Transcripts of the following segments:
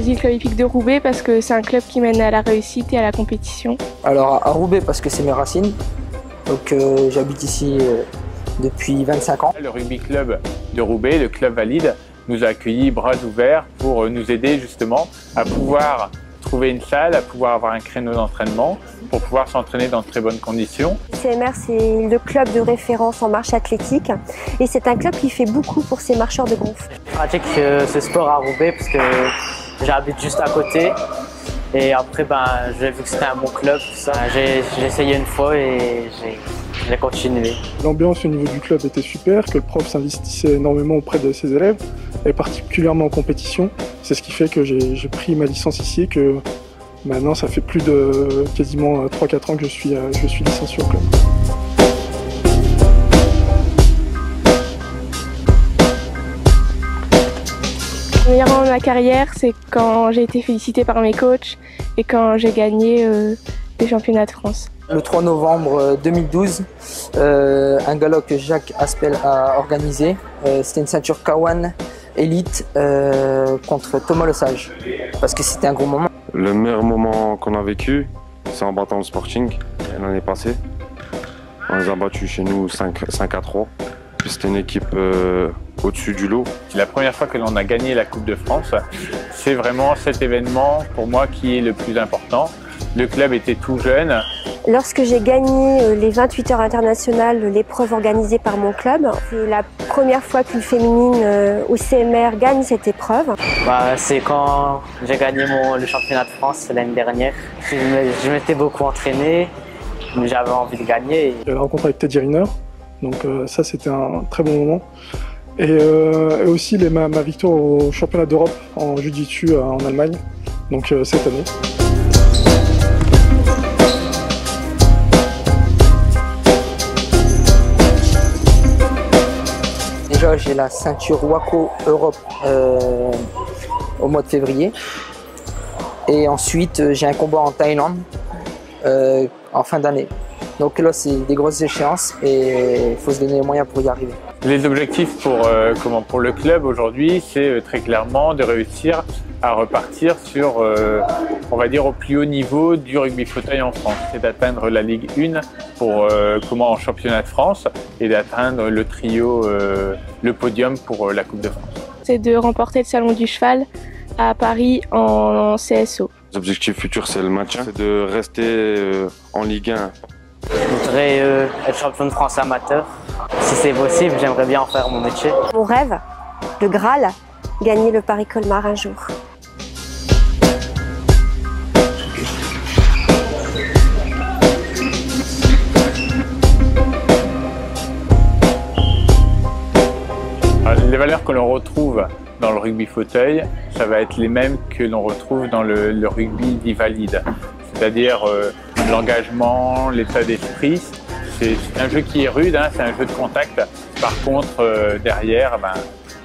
choisi le club hippique de Roubaix parce que c'est un club qui mène à la réussite et à la compétition. Alors à Roubaix parce que c'est mes racines. Donc euh, j'habite ici euh, depuis 25 ans. Le rugby club de Roubaix, le club valide, nous a accueillis bras ouverts pour nous aider justement à pouvoir trouver une salle, à pouvoir avoir un créneau d'entraînement pour pouvoir s'entraîner dans de très bonnes conditions. CMR, c'est le club de référence en marche athlétique et c'est un club qui fait beaucoup pour ses marcheurs de gonfle. Je pratique euh, ce sport à Roubaix parce que j'habite juste à côté et après ben, j'ai vu que c'était un bon club. J'ai essayé une fois et j'ai continué. L'ambiance au niveau du club était super, que le prof s'investissait énormément auprès de ses élèves et particulièrement en compétition. C'est ce qui fait que j'ai pris ma licence ici et que maintenant ça fait plus de quasiment 3-4 ans que je suis, euh, je suis licencié au club. Le meilleur moment de ma carrière, c'est quand j'ai été félicitée par mes coachs et quand j'ai gagné euh, les championnats de France. Le 3 novembre 2012, euh, un galop que Jacques Aspel a organisé, c'était une ceinture Kawan élite euh, contre Thomas Le Sage. Parce que c'était un gros moment. Le meilleur moment qu'on a vécu, c'est en battant le Sporting l'année passée. On les a battus chez nous 5, 5 à 3. C'était une équipe euh, au-dessus du lot. C'est la première fois que l'on a gagné la Coupe de France. C'est vraiment cet événement pour moi qui est le plus important. Le club était tout jeune. Lorsque j'ai gagné euh, les 28 heures internationales, l'épreuve organisée par mon club, c'est la première fois qu'une féminine euh, au CMR gagne cette épreuve. Bah, c'est quand j'ai gagné mon, le championnat de France l'année dernière. Je m'étais beaucoup entraîné, j'avais envie de gagner. J'ai rencontré avec Teddy Riner, donc euh, ça c'était un très bon moment. Et, aussi ma, ma, victoire au championnat d'Europe en Jiu-Jitsu en Allemagne, donc cette année. j'ai la ceinture Waco Europe euh, au mois de février. Et ensuite, euh, j'ai un combat en Thaïlande euh, en fin d'année. Donc là, c'est des grosses échéances et il faut se donner les moyens pour y arriver. Les objectifs pour, comment, pour le club aujourd'hui, c'est très clairement de réussir à repartir sur, euh, on va dire, au plus haut niveau du rugby fauteuil en France. C'est d'atteindre la Ligue 1 pour, euh, comment, en championnat de France et d'atteindre le trio, euh, le podium pour la Coupe de France. C'est de remporter le Salon du Cheval à Paris en, CSO. Les objectifs futurs, c'est le maintien, c'est de rester en Ligue 1. Je voudrais être champion de France amateur. Si c'est possible, j'aimerais bien en faire mon métier. Mon rêve, le Graal, gagner le Paris Colmar un jour. Les valeurs que l'on retrouve dans le rugby fauteuil, ça va être les mêmes que l'on retrouve dans le, rugby dit valide. C'est-à-dire euh, l'engagement, l'état d'esprit. C'est un jeu qui est rude, hein, c'est un jeu de contact. Par contre, euh, derrière, ben,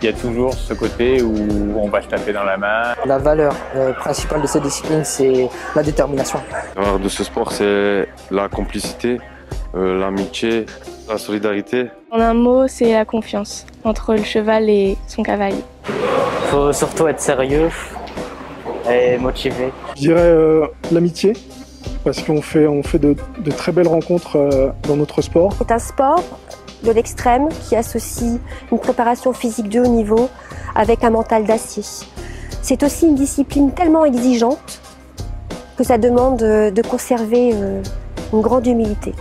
il y a toujours ce côté où on va se taper dans la main. La valeur euh, principale de cette discipline, c'est la détermination. La valeur de ce sport, c'est la complicité, l'amitié, la solidarité. En un mot, c'est la confiance entre le cheval et son cavalier. Il faut surtout être sérieux et motivé. Je dirais euh, l'amitié, parce qu'on fait, on fait de, très belles rencontres euh, dans notre sport. C'est un sport de l'extrême qui associe une préparation physique de haut niveau avec un mental d'acier. C'est aussi une discipline tellement exigeante que ça demande de conserver euh, une grande humilité.